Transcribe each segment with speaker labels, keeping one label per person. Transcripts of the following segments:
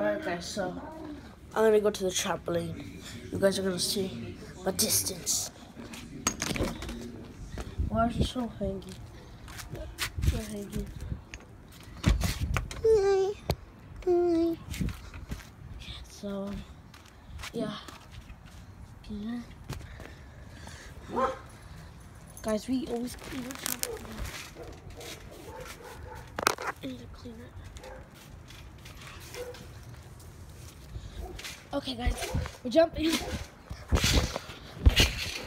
Speaker 1: Alright guys, so I'm gonna go to the trampoline. You guys are gonna see the distance. Why is it so hangy? So hangy. So yeah. yeah. Guys, we always clean the trampoline. I need to clean it. Okay, guys, we're jumping.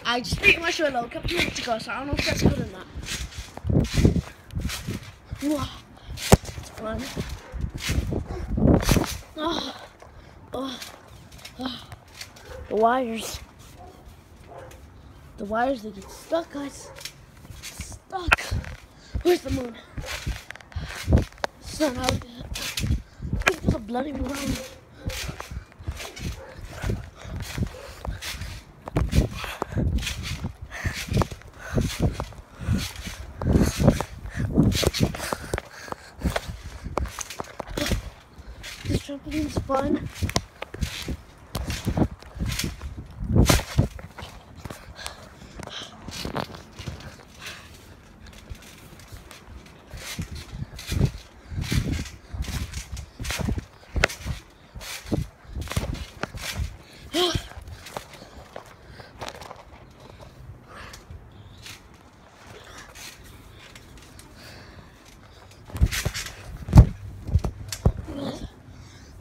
Speaker 1: I just beat my shoulder a couple minutes ago, so I don't know if that's good or not. Whoa, it's. Oh, oh, oh. The wires. The wires, they get stuck, guys. Stuck. Where's the moon? Sun out. There's a bloody moon. This trampoline's fun.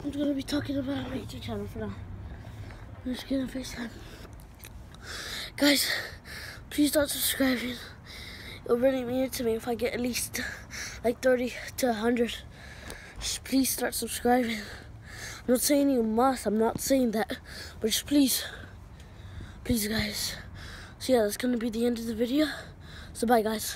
Speaker 1: I'm gonna be talking about my YouTube channel for now. I'm just gonna FaceTime. Guys, please start subscribing. It'll really mean it to me if I get at least like 30 to 100. Just please start subscribing. I'm not saying you must, I'm not saying that, but just please, please guys. So yeah, that's gonna be the end of the video. So bye guys.